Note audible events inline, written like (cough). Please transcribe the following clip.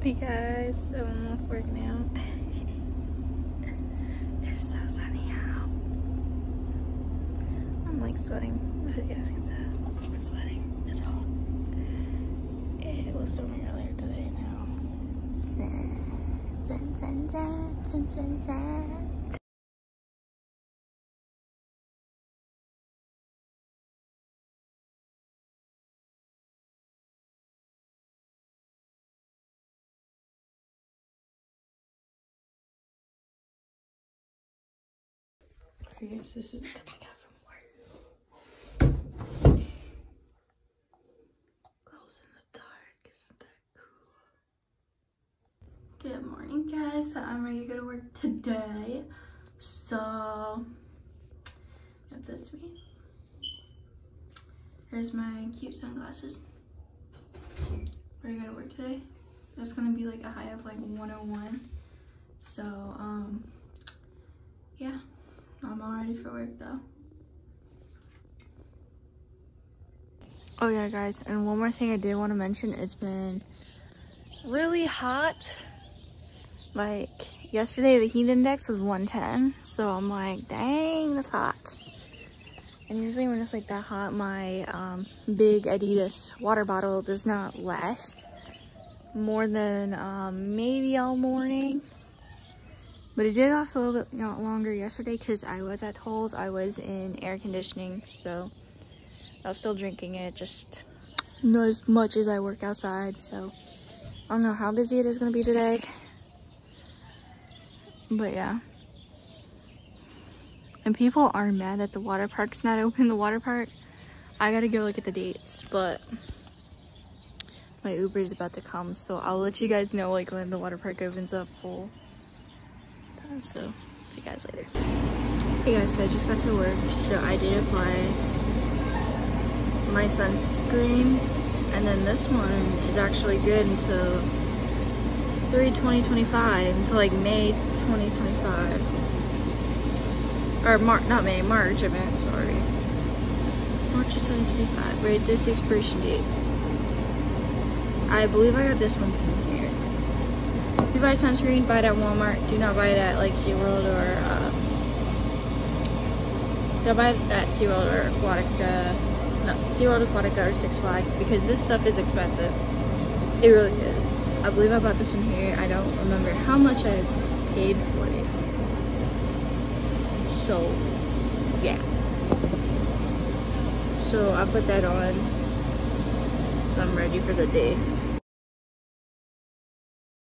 Hey guys, so I'm off work now. (laughs) it's so sunny out. I'm like sweating. If you guys can tell, I'm sweating. It's hot. It was storming earlier today now. Zan, zan, zan, I guess this is coming out from work. In the dark, isn't that cool? Good morning guys, so I'm ready to go to work today. So, yep, that's me. Here's my cute sunglasses. Ready to go to work today. That's gonna be like a high of like 101. So, um, yeah. I'm all ready for work though. Oh yeah guys, and one more thing I did want to mention, it's been really hot. Like yesterday the heat index was 110, so I'm like, dang, that's hot. And usually when it's like that hot, my um, big Adidas water bottle does not last more than um, maybe all morning. But it did last a little bit not longer yesterday because I was at Toll's. I was in air conditioning, so I was still drinking it, just not as much as I work outside. So I don't know how busy it is going to be today. But yeah. And people are mad that the water park's not open, the water park. I gotta go look at the dates, but my Uber is about to come, so I'll let you guys know like when the water park opens up full so see you guys later. Hey guys so i just got to work so i did apply my sunscreen and then this one is actually good until 3 2025 until like may 2025 or March not May March I meant sorry. March of 2025 right this expiration date. I believe I got this one if you buy sunscreen, buy it at Walmart. Do not buy it at like SeaWorld or uh, don't buy it at SeaWorld or Aquatica, no, SeaWorld, Aquatica or Six Flags because this stuff is expensive. It really is. I believe I bought this one here. I don't remember how much I paid for it. So, yeah. So I put that on. So I'm ready for the day.